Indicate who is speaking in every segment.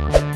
Speaker 1: you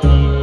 Speaker 1: Thank you.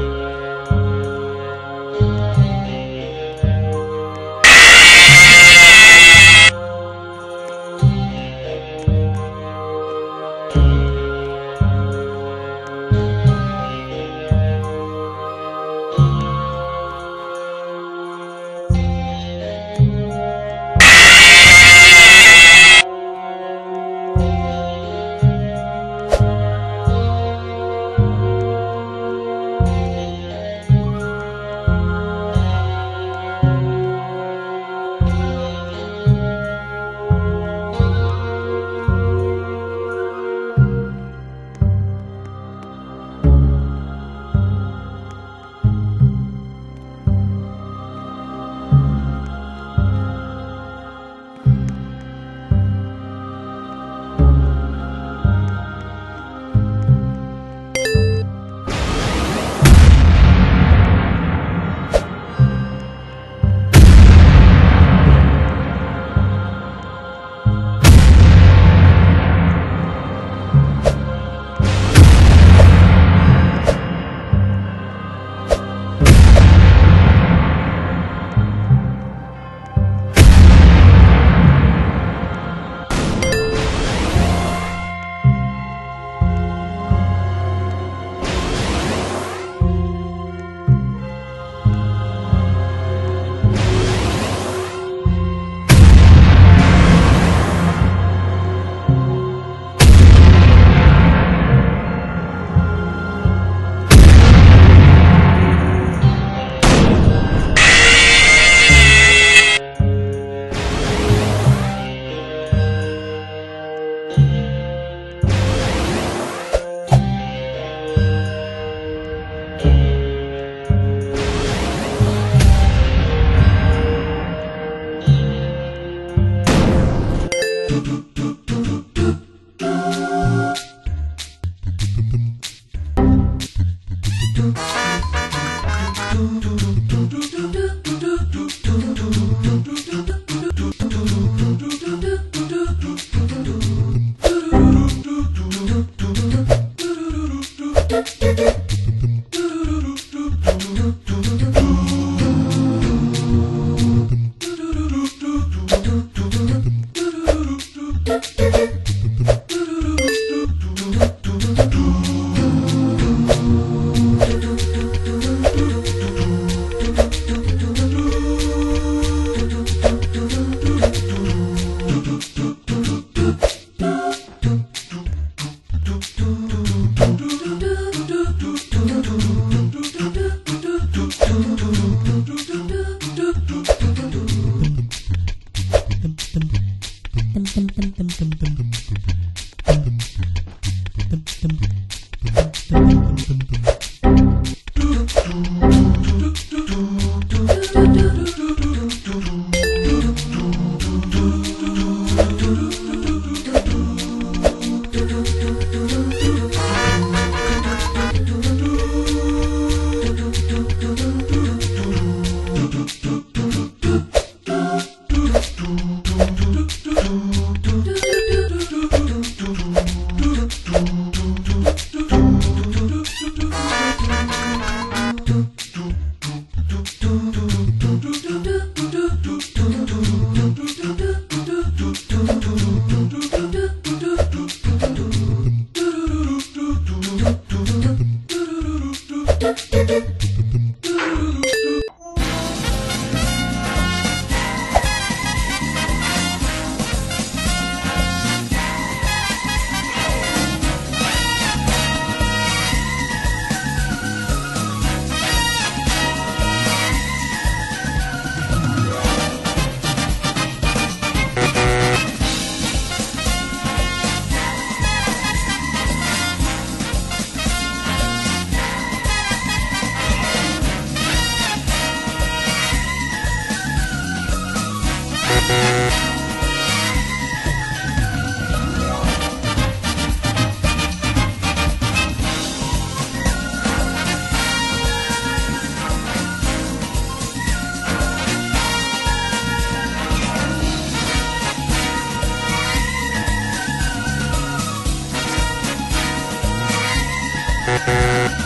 Speaker 1: Thank you. Música